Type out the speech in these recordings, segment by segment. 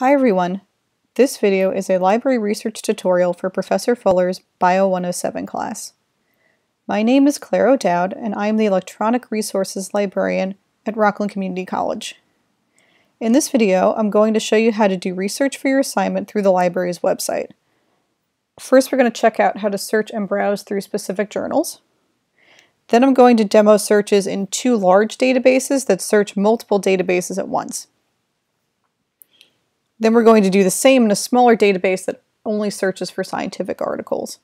Hi everyone! This video is a library research tutorial for Professor Fuller's Bio 107 class. My name is Claire O'Dowd and I am the Electronic Resources Librarian at Rockland Community College. In this video, I'm going to show you how to do research for your assignment through the library's website. First, we're going to check out how to search and browse through specific journals. Then I'm going to demo searches in two large databases that search multiple databases at once. Then we're going to do the same in a smaller database that only searches for scientific articles.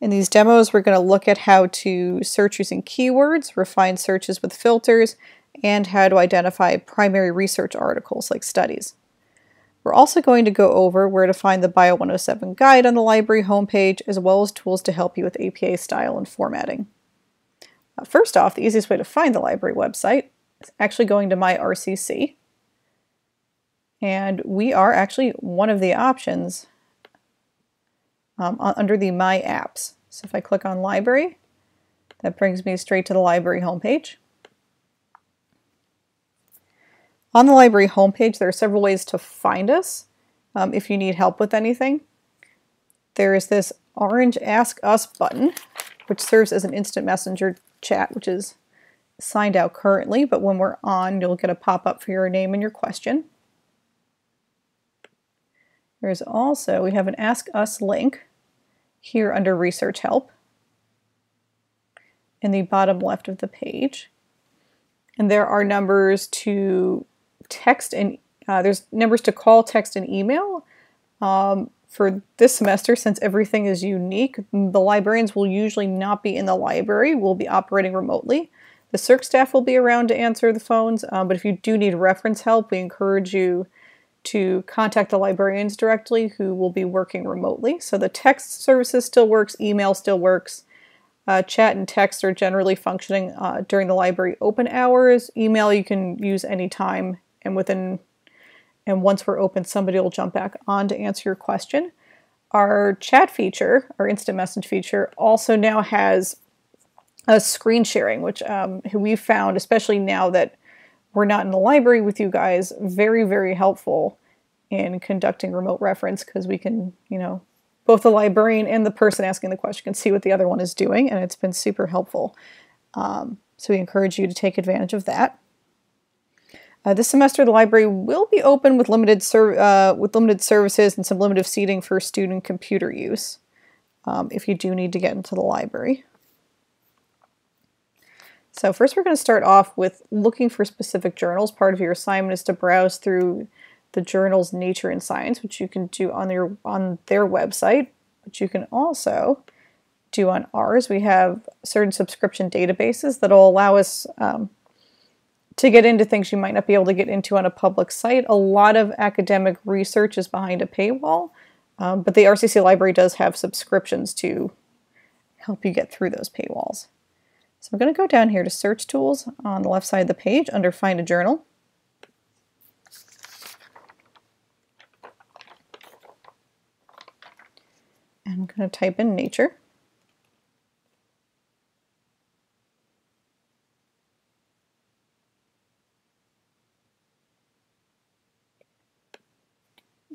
In these demos, we're going to look at how to search using keywords, refine searches with filters, and how to identify primary research articles like studies. We're also going to go over where to find the Bio 107 guide on the library homepage, as well as tools to help you with APA style and formatting. Uh, first off, the easiest way to find the library website is actually going to My RCC. And we are actually one of the options um, under the My Apps. So if I click on Library, that brings me straight to the library homepage. On the library homepage, there are several ways to find us um, if you need help with anything. There is this orange Ask Us button, which serves as an instant messenger chat, which is signed out currently, but when we're on, you'll get a pop-up for your name and your question. There's also, we have an Ask Us link here under Research Help in the bottom left of the page. And there are numbers to text and uh, there's numbers to call, text, and email. Um, for this semester, since everything is unique, the librarians will usually not be in the library. We'll be operating remotely. The circ staff will be around to answer the phones, um, but if you do need reference help, we encourage you to contact the librarians directly who will be working remotely. So the text services still works, email still works. Uh, chat and text are generally functioning uh, during the library open hours. Email you can use anytime and within and once we're open somebody will jump back on to answer your question. Our chat feature, our instant message feature, also now has a screen sharing, which um, we found, especially now that we're not in the library with you guys, very, very helpful in conducting remote reference because we can, you know, both the librarian and the person asking the question can see what the other one is doing, and it's been super helpful. Um, so we encourage you to take advantage of that. Uh, this semester, the library will be open with limited uh, with limited services and some limited seating for student computer use. Um, if you do need to get into the library. So first we're going to start off with looking for specific journals. Part of your assignment is to browse through the journals Nature and Science, which you can do on their, on their website, but you can also do on ours. We have certain subscription databases that will allow us um, to get into things you might not be able to get into on a public site. A lot of academic research is behind a paywall, um, but the RCC library does have subscriptions to help you get through those paywalls. So I'm going to go down here to Search Tools on the left side of the page under Find a Journal. And I'm going to type in Nature.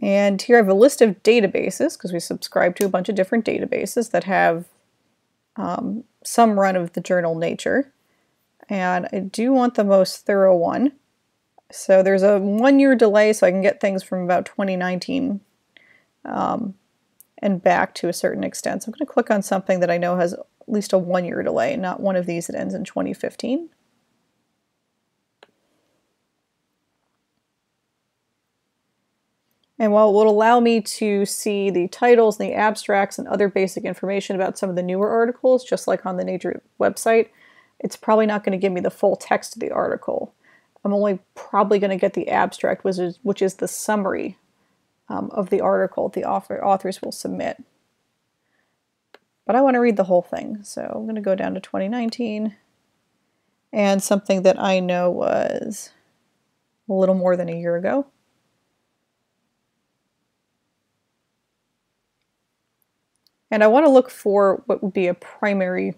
And here I have a list of databases because we subscribe to a bunch of different databases that have um, some run of the journal Nature. And I do want the most thorough one. So there's a one year delay so I can get things from about 2019 um, and back to a certain extent. So I'm going to click on something that I know has at least a one year delay, not one of these that ends in 2015. And while it will allow me to see the titles and the abstracts and other basic information about some of the newer articles, just like on the Nature website, it's probably not going to give me the full text of the article. I'm only probably going to get the abstract, which is, which is the summary um, of the article the author, authors will submit. But I want to read the whole thing, so I'm going to go down to 2019 and something that I know was a little more than a year ago. And I want to look for what would be a primary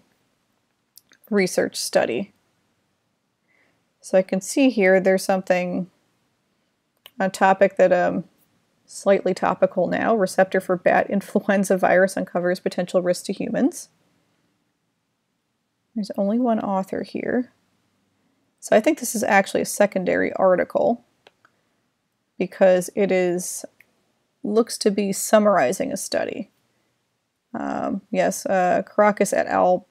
research study. So I can see here there's something, a topic that um, Slightly topical now. Receptor for bat influenza virus uncovers potential risk to humans. There's only one author here. So I think this is actually a secondary article because it is looks to be summarizing a study. Um, yes, uh, Karakus et al.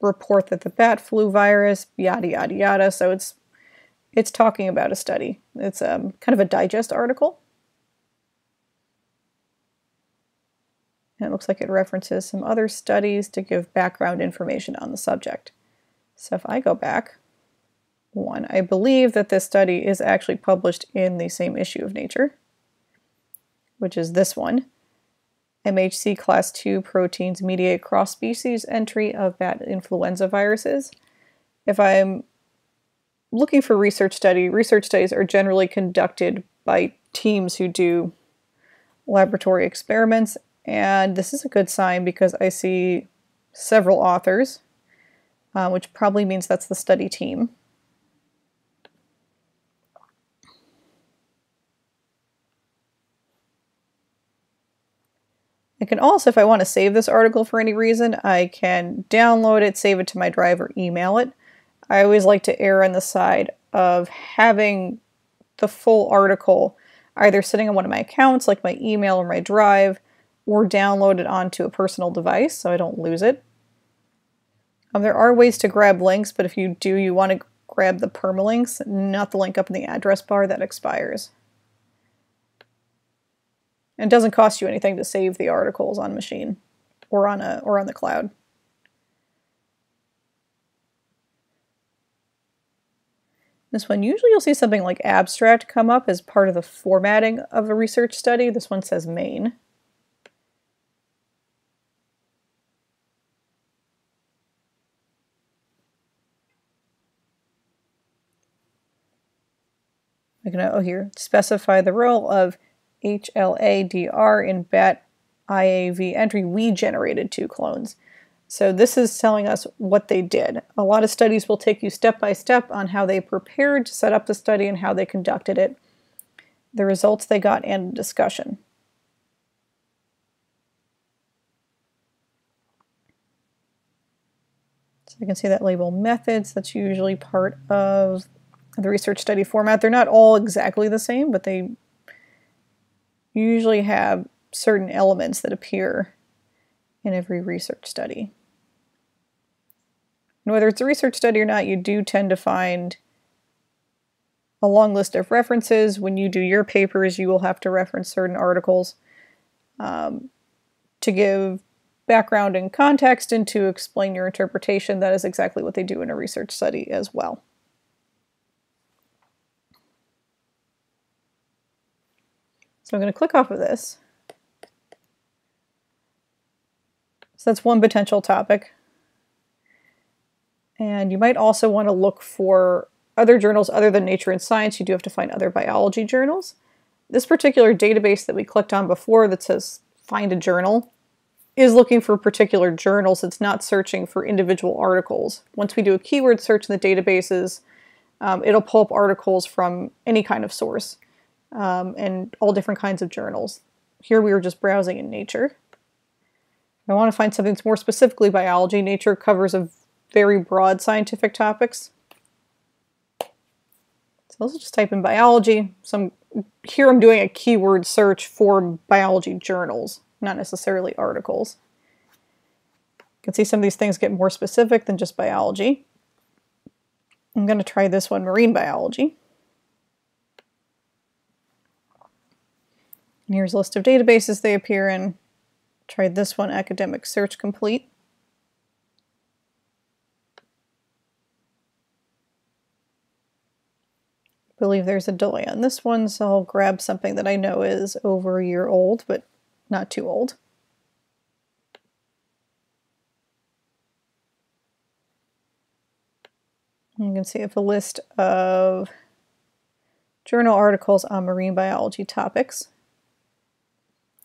report that the bat flu virus, yada yada yada. So it's it's talking about a study. It's um, kind of a digest article. And it looks like it references some other studies to give background information on the subject. So if I go back one, I believe that this study is actually published in the same issue of Nature, which is this one. MHC class 2 proteins mediate cross-species entry of bat influenza viruses. If I'm looking for research study, research studies are generally conducted by teams who do laboratory experiments and this is a good sign because I see several authors, uh, which probably means that's the study team. I can also, if I want to save this article for any reason, I can download it, save it to my drive, or email it. I always like to err on the side of having the full article either sitting on one of my accounts, like my email or my drive, or download it onto a personal device so I don't lose it. Um, there are ways to grab links, but if you do, you want to grab the permalinks, not the link up in the address bar that expires. It doesn't cost you anything to save the articles on machine or on a or on the cloud. This one, usually you'll see something like abstract come up as part of the formatting of a research study. This one says main. I can, oh here, specify the role of HLA-DR in BAT IAV entry. We generated two clones. So this is telling us what they did. A lot of studies will take you step by step on how they prepared to set up the study and how they conducted it, the results they got, and discussion. So you can see that label methods. That's usually part of the research study format. They're not all exactly the same, but they usually have certain elements that appear in every research study. And whether it's a research study or not, you do tend to find a long list of references. When you do your papers, you will have to reference certain articles um, to give background and context and to explain your interpretation. That is exactly what they do in a research study as well. So I'm going to click off of this. So that's one potential topic. And you might also want to look for other journals other than Nature and Science. You do have to find other biology journals. This particular database that we clicked on before that says find a journal is looking for particular journals. It's not searching for individual articles. Once we do a keyword search in the databases, um, it'll pull up articles from any kind of source um, and all different kinds of journals. Here we were just browsing in Nature. I want to find something that's more specifically biology. Nature covers a very broad scientific topics. So let's just type in biology. Some here I'm doing a keyword search for biology journals, not necessarily articles. You can see some of these things get more specific than just biology. I'm going to try this one, marine biology. And here's a list of databases they appear in. Try this one, Academic Search Complete. Believe there's a delay on this one, so I'll grab something that I know is over a year old, but not too old. You can see I have a list of journal articles on marine biology topics.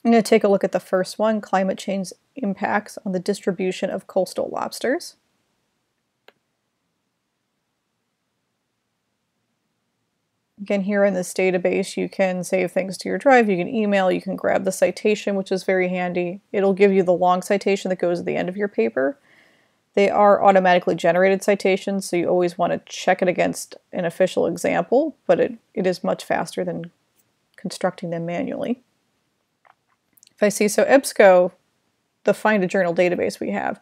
I'm going to take a look at the first one, climate change impacts on the distribution of coastal lobsters. Again, here in this database, you can save things to your drive, you can email, you can grab the citation, which is very handy. It'll give you the long citation that goes at the end of your paper. They are automatically generated citations, so you always want to check it against an official example, but it, it is much faster than constructing them manually. I see, so EBSCO, the Find a Journal database we have,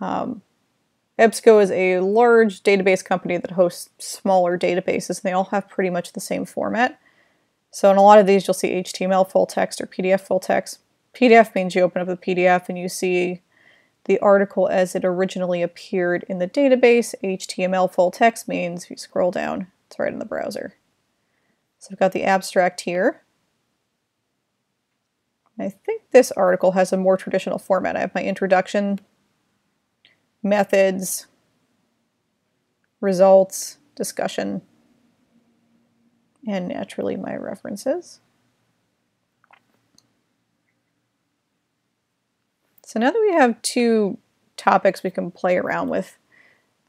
um, EBSCO is a large database company that hosts smaller databases, and they all have pretty much the same format. So in a lot of these, you'll see HTML full text or PDF full text. PDF means you open up the PDF and you see the article as it originally appeared in the database. HTML full text means if you scroll down, it's right in the browser. So I've got the abstract here. I think this article has a more traditional format. I have my introduction, methods, results, discussion, and naturally my references. So now that we have two topics we can play around with,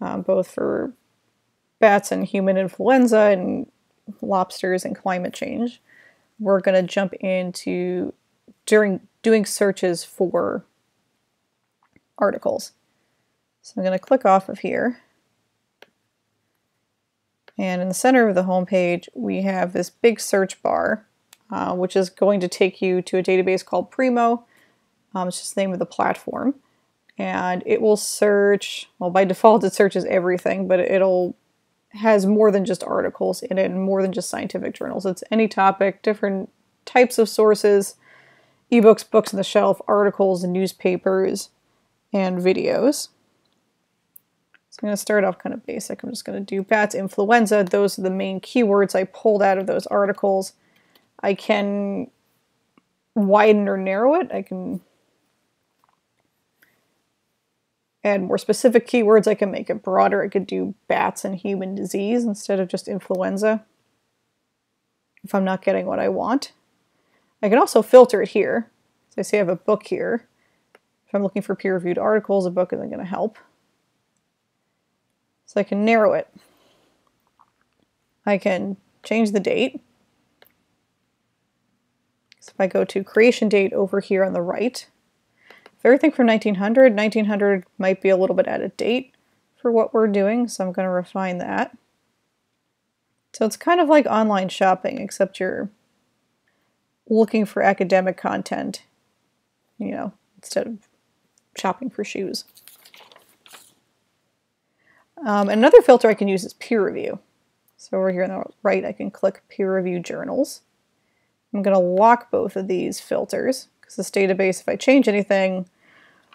um, both for bats and human influenza and lobsters and climate change, we're going to jump into during doing searches for articles. So I'm going to click off of here. And in the center of the home page, we have this big search bar, uh, which is going to take you to a database called Primo. Um, it's just the name of the platform. And it will search, well, by default, it searches everything, but it'll has more than just articles in it and more than just scientific journals. It's any topic, different types of sources, ebooks, books on the shelf, articles, newspapers, and videos. So I'm going to start off kind of basic. I'm just going to do bats influenza. Those are the main keywords I pulled out of those articles. I can widen or narrow it. I can add more specific keywords. I can make it broader. I could do bats and human disease instead of just influenza if I'm not getting what I want. I can also filter it here. So I say I have a book here. If I'm looking for peer-reviewed articles, a book isn't going to help. So I can narrow it. I can change the date. So if I go to creation date over here on the right, if everything from 1900, 1900 might be a little bit out of date for what we're doing, so I'm going to refine that. So it's kind of like online shopping, except you're looking for academic content, you know, instead of shopping for shoes. Um, another filter I can use is peer review. So over here on the right, I can click peer review journals. I'm going to lock both of these filters because this database, if I change anything,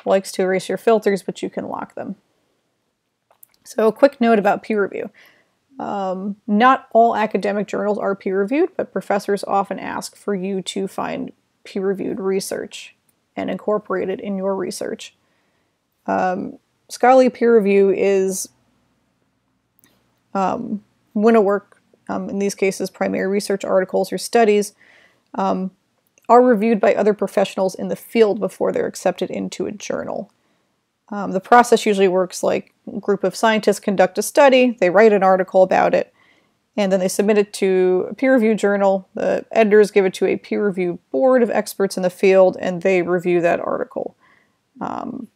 likes to erase your filters, but you can lock them. So a quick note about peer review. Um, not all academic journals are peer-reviewed, but professors often ask for you to find peer-reviewed research and incorporate it in your research. Um, scholarly peer review is um, when a work, um, in these cases primary research articles or studies, um, are reviewed by other professionals in the field before they're accepted into a journal. Um, the process usually works like a group of scientists conduct a study, they write an article about it, and then they submit it to a peer-reviewed journal. The editors give it to a peer-reviewed board of experts in the field, and they review that article. Um,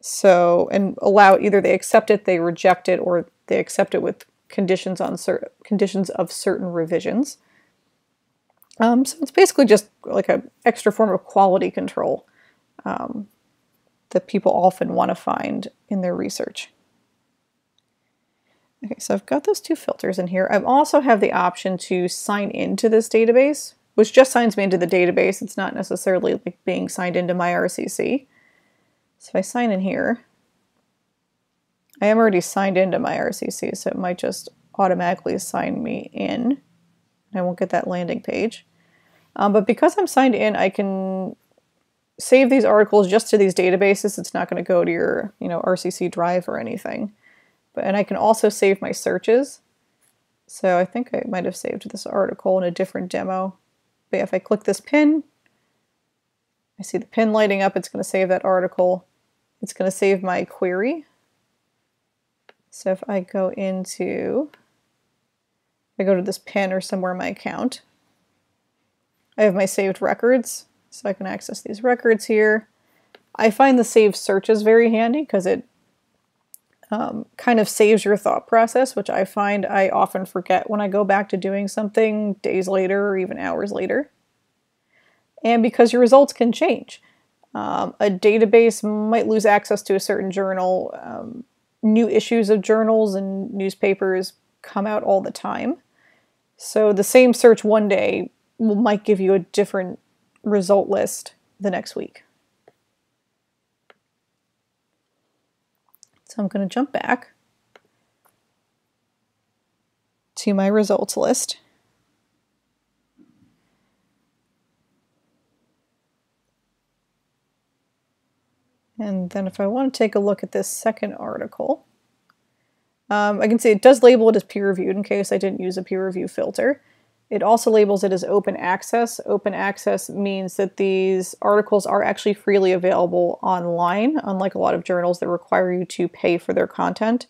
so, and allow either they accept it, they reject it, or they accept it with conditions on certain conditions of certain revisions. Um, so it's basically just like an extra form of quality control um, that people often want to find in their research. Okay, so I've got those two filters in here. I also have the option to sign into this database, which just signs me into the database. It's not necessarily like being signed into my RCC. So if I sign in here, I am already signed into my RCC, so it might just automatically sign me in. I won't get that landing page. Um, but because I'm signed in, I can save these articles just to these databases. It's not going to go to your, you know, RCC drive or anything. But and I can also save my searches. So I think I might have saved this article in a different demo. But if I click this pin, I see the pin lighting up. It's going to save that article. It's going to save my query. So if I go into I go to this pin or somewhere in my account. I have my saved records, so I can access these records here. I find the saved searches very handy because it um, kind of saves your thought process, which I find I often forget when I go back to doing something days later or even hours later. And because your results can change. Um, a database might lose access to a certain journal. Um, new issues of journals and newspapers come out all the time. So the same search one day might give you a different result list the next week. So I'm going to jump back to my results list. And then if I want to take a look at this second article, um, I can see it does label it as peer reviewed in case I didn't use a peer review filter. It also labels it as open access. Open access means that these articles are actually freely available online, unlike a lot of journals that require you to pay for their content.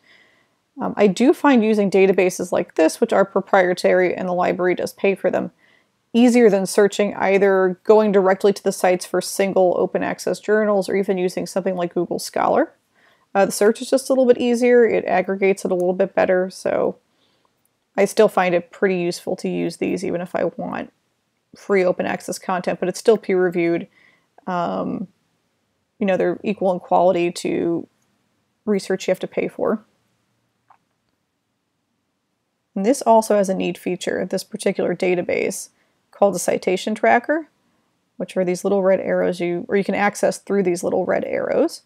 Um, I do find using databases like this, which are proprietary and the library does pay for them, easier than searching either going directly to the sites for single open access journals or even using something like Google Scholar. Uh, the search is just a little bit easier, it aggregates it a little bit better, so I still find it pretty useful to use these even if I want free open access content, but it's still peer reviewed. Um, you know, they're equal in quality to research you have to pay for. And this also has a neat feature, this particular database called a citation tracker, which are these little red arrows you, or you can access through these little red arrows.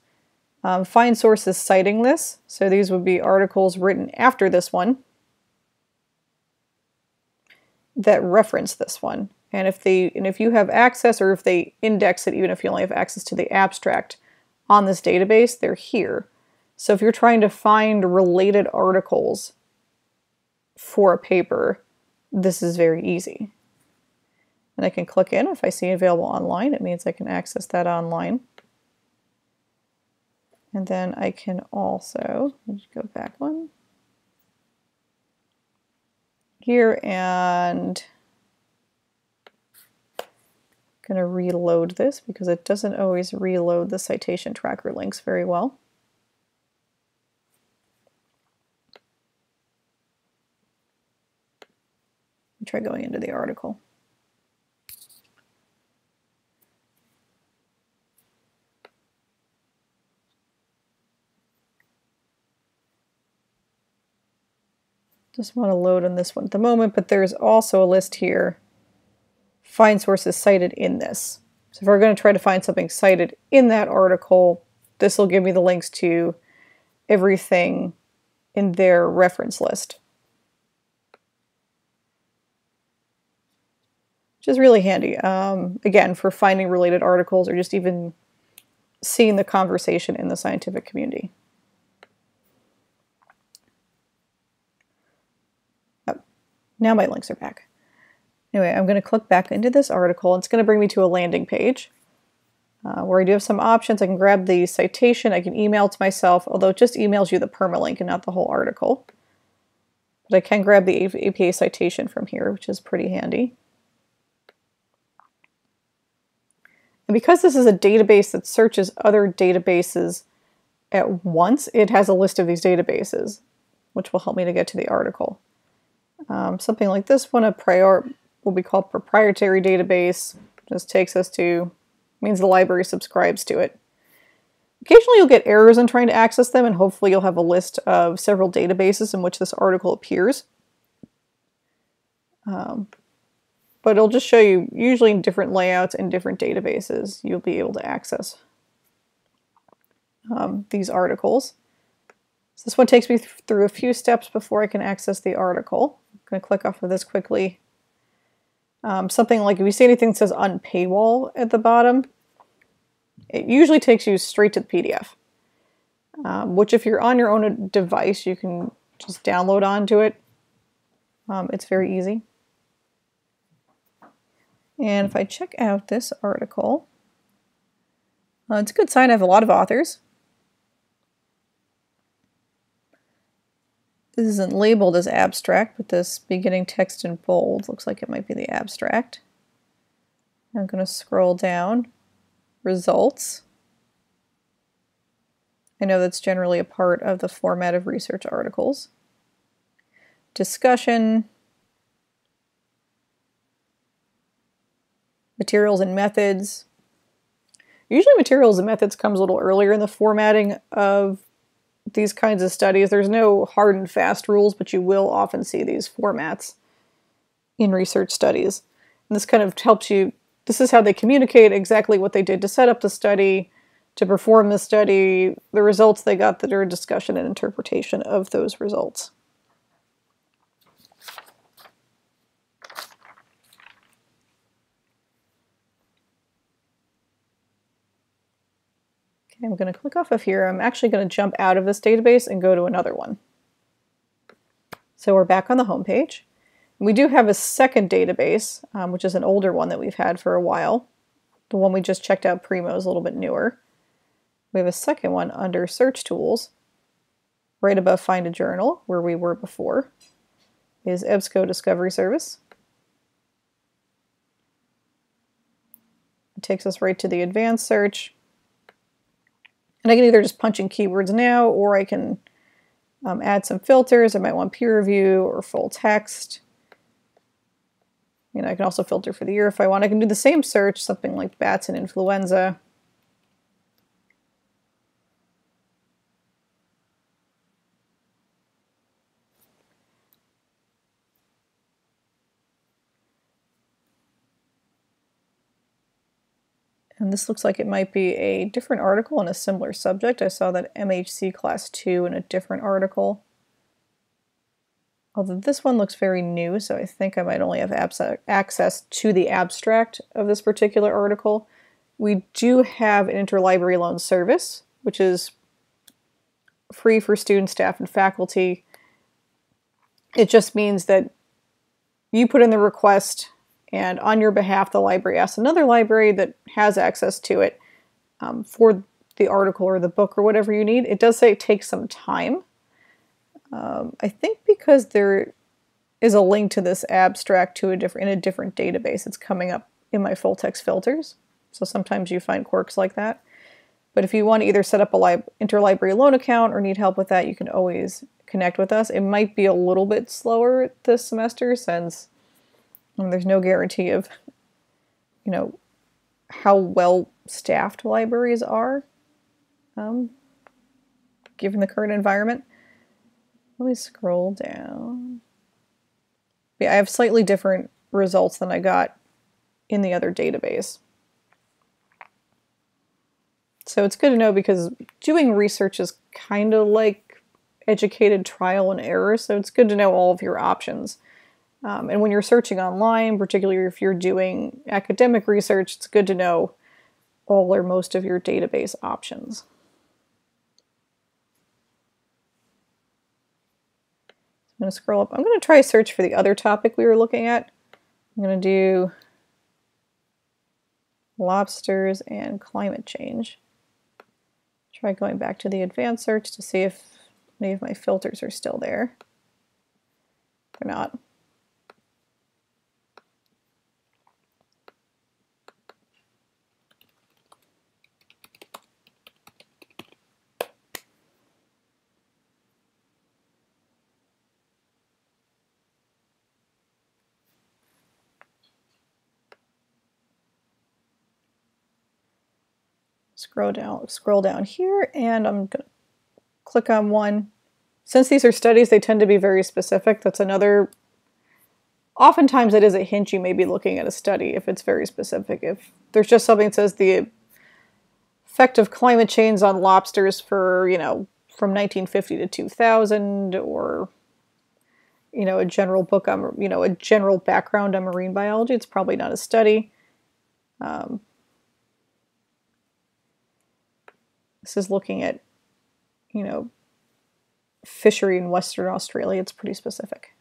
Um, find sources citing this, so these would be articles written after this one that reference this one. And if they and if you have access or if they index it, even if you only have access to the abstract on this database, they're here. So if you're trying to find related articles for a paper, this is very easy. And I can click in. If I see available online, it means I can access that online. And then I can also, go back one, here and going to reload this because it doesn't always reload the citation tracker links very well. Try going into the article. Just want to load on this one at the moment, but there's also a list here. Find sources cited in this. So if we're going to try to find something cited in that article, this will give me the links to everything in their reference list. Which is really handy, um, again, for finding related articles or just even seeing the conversation in the scientific community. Now my links are back. Anyway, I'm going to click back into this article. It's going to bring me to a landing page uh, where I do have some options. I can grab the citation. I can email to myself, although it just emails you the permalink and not the whole article. But I can grab the APA citation from here, which is pretty handy. And because this is a database that searches other databases at once, it has a list of these databases, which will help me to get to the article. Um, something like this one, a prior will be called proprietary database, just takes us to, means the library subscribes to it. Occasionally you'll get errors in trying to access them, and hopefully you'll have a list of several databases in which this article appears. Um, but it'll just show you, usually in different layouts and different databases, you'll be able to access um, these articles. So this one takes me th through a few steps before I can access the article I'm going to click off of this quickly. Um, something like if you see anything that says unpaywall at the bottom, it usually takes you straight to the PDF. Um, which if you're on your own device, you can just download onto it. Um, it's very easy. And if I check out this article, uh, it's a good sign I have a lot of authors. This isn't labeled as abstract, but this beginning text in bold looks like it might be the abstract. I'm going to scroll down. Results. I know that's generally a part of the format of research articles. Discussion. Materials and methods. Usually materials and methods comes a little earlier in the formatting of these kinds of studies. There's no hard and fast rules, but you will often see these formats in research studies. And this kind of helps you, this is how they communicate exactly what they did to set up the study, to perform the study, the results they got that are discussion and interpretation of those results. Okay, I'm going to click off of here. I'm actually going to jump out of this database and go to another one. So we're back on the home page. We do have a second database, um, which is an older one that we've had for a while. The one we just checked out, Primo, is a little bit newer. We have a second one under Search Tools, right above Find a Journal, where we were before, is EBSCO Discovery Service. It takes us right to the advanced search. And I can either just punch in keywords now, or I can um, add some filters. I might want peer review or full text. You know, I can also filter for the year if I want. I can do the same search, something like bats and influenza. This looks like it might be a different article on a similar subject. I saw that MHC Class 2 in a different article. Although this one looks very new, so I think I might only have access to the abstract of this particular article. We do have an interlibrary loan service, which is free for students, staff, and faculty. It just means that you put in the request and on your behalf, the library asks another library that has access to it um, for the article or the book or whatever you need. It does say it takes some time. Um, I think because there is a link to this abstract to a different in a different database. It's coming up in my full text filters. So sometimes you find quirks like that. But if you want to either set up a lib- interlibrary loan account or need help with that, you can always connect with us. It might be a little bit slower this semester since and there's no guarantee of, you know, how well staffed libraries are, um, given the current environment. Let me scroll down. Yeah, I have slightly different results than I got in the other database. So it's good to know because doing research is kind of like educated trial and error, so it's good to know all of your options. Um, and when you're searching online, particularly if you're doing academic research, it's good to know all or most of your database options. I'm going to scroll up. I'm going to try a search for the other topic we were looking at. I'm going to do lobsters and climate change. Try going back to the advanced search to see if any of my filters are still there. They're not. Scroll down, scroll down here, and I'm going to click on one. Since these are studies, they tend to be very specific. That's another, oftentimes it is a hint you may be looking at a study if it's very specific. If there's just something that says the effect of climate change on lobsters for, you know, from 1950 to 2000, or, you know, a general book on, you know, a general background on marine biology, it's probably not a study. Um, This is looking at, you know, fishery in Western Australia. It's pretty specific.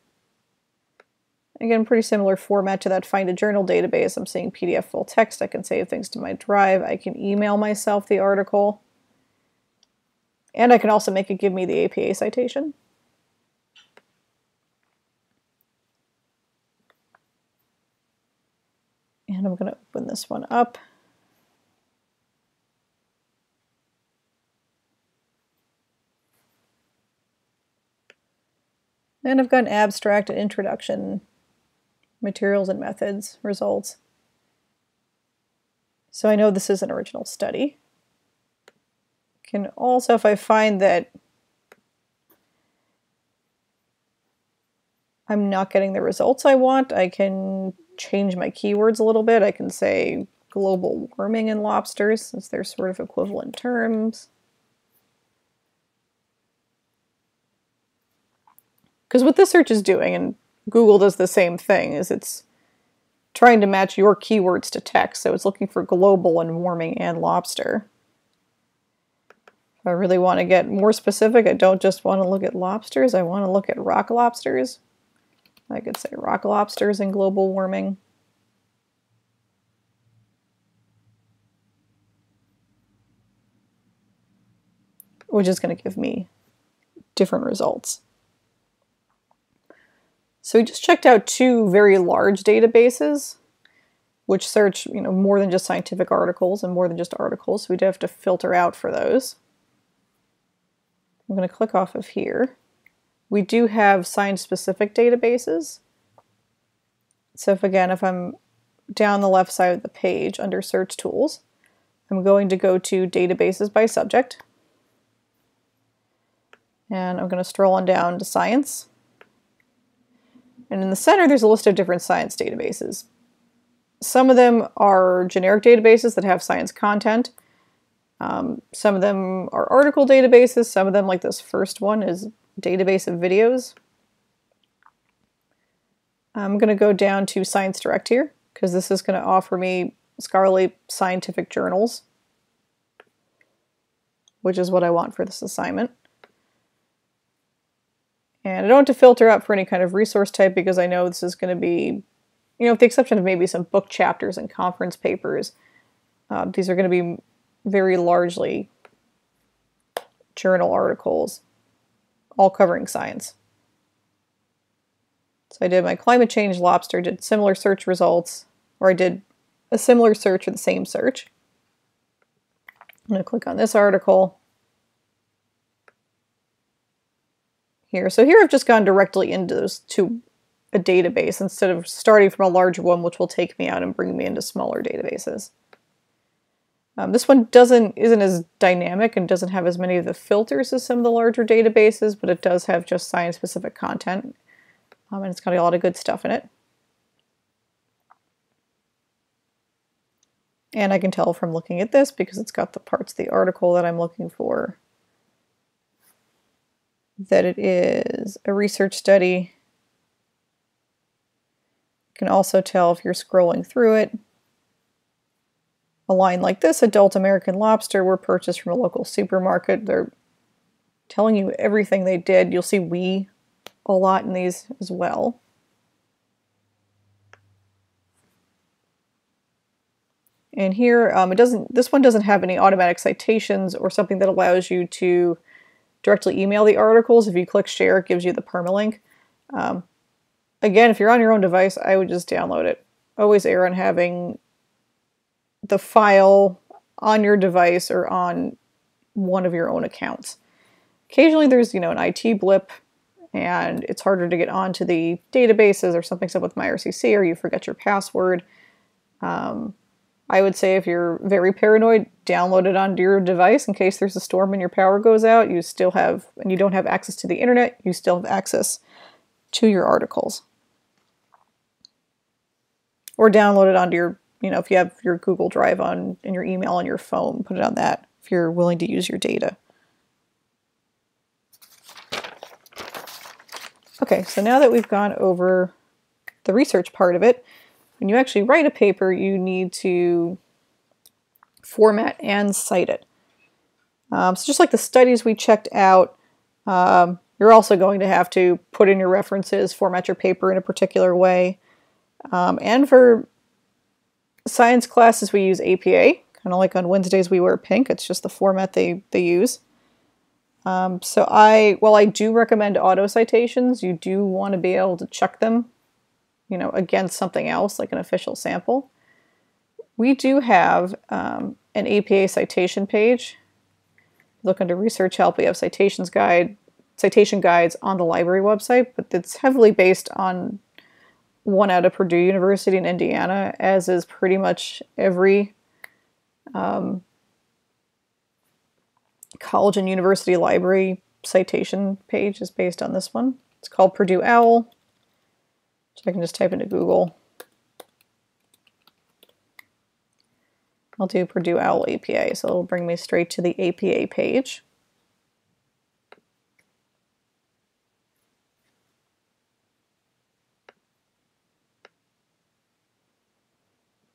Again, pretty similar format to that Find a Journal database. I'm seeing PDF full text. I can save things to my drive. I can email myself the article. And I can also make it give me the APA citation. And I'm going to open this one up. And I've got an abstract and introduction, materials and methods, results. So I know this is an original study. Can also, if I find that I'm not getting the results I want, I can change my keywords a little bit. I can say global warming in lobsters since they're sort of equivalent terms. Because what this search is doing, and Google does the same thing, is it's trying to match your keywords to text. So it's looking for global and warming and lobster. If I really want to get more specific, I don't just want to look at lobsters, I want to look at rock lobsters. I could say rock lobsters and global warming. Which is going to give me different results. So we just checked out two very large databases, which search you know more than just scientific articles and more than just articles. So we do have to filter out for those. I'm going to click off of here. We do have science-specific databases. So if again, if I'm down the left side of the page under Search Tools, I'm going to go to Databases by Subject. And I'm going to stroll on down to Science. And in the center, there's a list of different science databases. Some of them are generic databases that have science content. Um, some of them are article databases. Some of them, like this first one, is database of videos. I'm going to go down to Science Direct here because this is going to offer me scholarly scientific journals, which is what I want for this assignment. And I don't want to filter out for any kind of resource type because I know this is going to be, you know, with the exception of maybe some book chapters and conference papers, uh, these are going to be very largely journal articles, all covering science. So I did my climate change lobster, did similar search results, or I did a similar search or the same search. I'm going to click on this article. Here. So here I've just gone directly into those to a database instead of starting from a large one, which will take me out and bring me into smaller databases. Um, this one doesn't isn't as dynamic and doesn't have as many of the filters as some of the larger databases, but it does have just science-specific content, um, and it's got a lot of good stuff in it. And I can tell from looking at this because it's got the parts of the article that I'm looking for that it is a research study. You can also tell if you're scrolling through it. A line like this, adult American lobster, were purchased from a local supermarket. They're telling you everything they did. You'll see we a lot in these as well. And here, um, it doesn't. This one doesn't have any automatic citations or something that allows you to directly email the articles. If you click share, it gives you the permalink. Um, again, if you're on your own device, I would just download it. Always err on having the file on your device or on one of your own accounts. Occasionally there's, you know, an IT blip and it's harder to get onto the databases or something's up with MyRCC or you forget your password. Um, I would say if you're very paranoid, download it onto your device in case there's a storm and your power goes out. You still have, and you don't have access to the internet, you still have access to your articles. Or download it onto your, you know, if you have your Google Drive on and your email on your phone, put it on that if you're willing to use your data. Okay, so now that we've gone over the research part of it, when you actually write a paper, you need to format and cite it. Um, so just like the studies we checked out, um, you're also going to have to put in your references, format your paper in a particular way. Um, and for science classes, we use APA, kind of like on Wednesdays we wear pink. It's just the format they, they use. Um, so I, while I do recommend auto citations, you do want to be able to check them you know, against something else like an official sample. we do have um, an APA citation page. Look under research help, we have citations guide, citation guides on the library website, but it's heavily based on one out of Purdue University in Indiana, as is pretty much every um, college and university library citation page is based on this one. It's called Purdue OWL. So I can just type into Google. I'll do Purdue OWL APA, so it'll bring me straight to the APA page.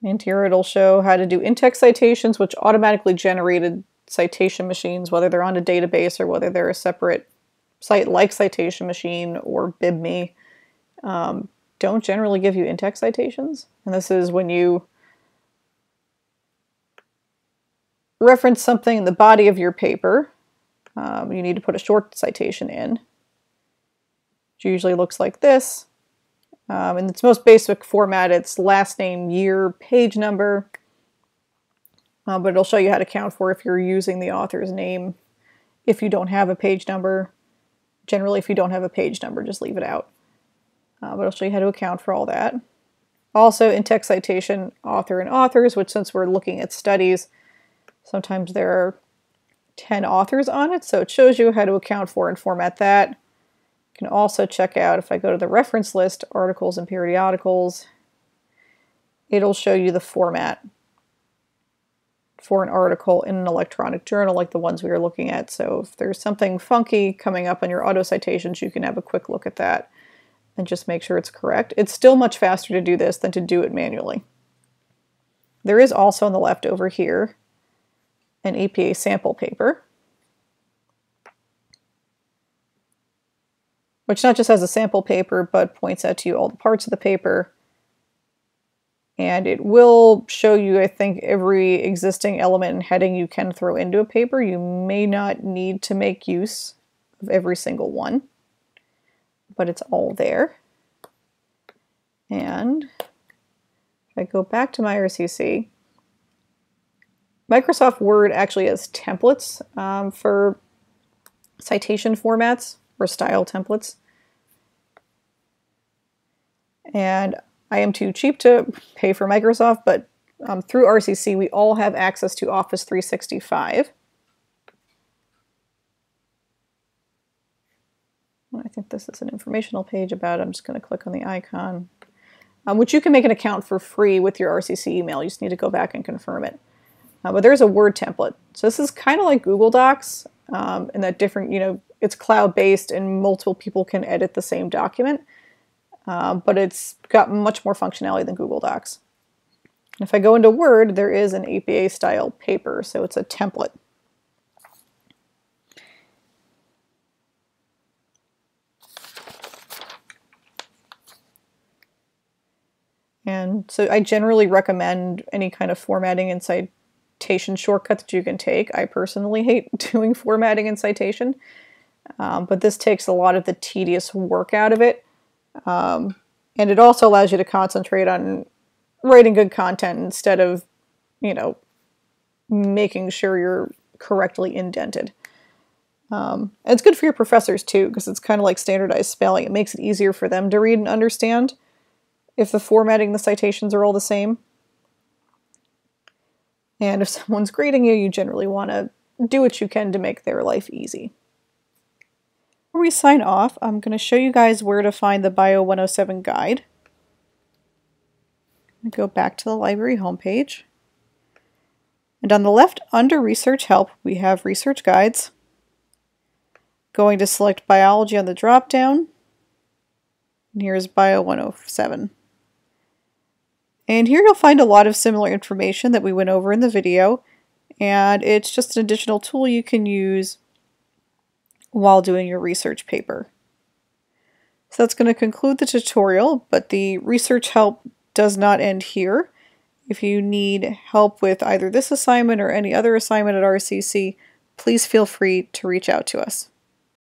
And here it'll show how to do in-text citations, which automatically generated citation machines, whether they're on a database or whether they're a separate site like Citation Machine or BibMe, um, don't generally give you in-text citations. And this is when you reference something in the body of your paper, um, you need to put a short citation in. Which usually looks like this. Um, in its most basic format, it's last name, year, page number, uh, but it'll show you how to count for if you're using the author's name. If you don't have a page number, generally if you don't have a page number, just leave it out. Uh, but I'll show you how to account for all that. Also in-text citation, author and authors, which since we're looking at studies, sometimes there are 10 authors on it, so it shows you how to account for and format that. You can also check out, if I go to the reference list, articles and periodicals, it'll show you the format for an article in an electronic journal like the ones we were looking at. So if there's something funky coming up on your auto citations, you can have a quick look at that and just make sure it's correct. It's still much faster to do this than to do it manually. There is also on the left over here an APA sample paper, which not just has a sample paper, but points out to you all the parts of the paper and it will show you, I think, every existing element and heading you can throw into a paper. You may not need to make use of every single one, but it's all there. And if I go back to my RCC, Microsoft Word actually has templates um, for citation formats or style templates. And I am too cheap to pay for Microsoft, but um, through RCC, we all have access to Office 365. I this is an informational page about. I'm just going to click on the icon, um, which you can make an account for free with your RCC email. You just need to go back and confirm it. Uh, but there's a Word template. So this is kind of like Google Docs um, in that different, you know, it's cloud-based and multiple people can edit the same document uh, but it's got much more functionality than Google Docs. If I go into Word, there is an APA style paper, so it's a template. And so I generally recommend any kind of formatting and citation shortcut that you can take. I personally hate doing formatting and citation, um, but this takes a lot of the tedious work out of it um, and it also allows you to concentrate on writing good content instead of, you know, making sure you're correctly indented. Um, it's good for your professors too, because it's kind of like standardized spelling. It makes it easier for them to read and understand if the formatting the citations are all the same. And if someone's grading you, you generally want to do what you can to make their life easy. Before we sign off, I'm going to show you guys where to find the Bio 107 guide. Go back to the library homepage. And on the left, under Research Help, we have Research Guides. Going to select Biology on the drop-down. And here's Bio 107. And here you'll find a lot of similar information that we went over in the video. And it's just an additional tool you can use while doing your research paper. So that's going to conclude the tutorial, but the research help does not end here. If you need help with either this assignment or any other assignment at RCC, please feel free to reach out to us.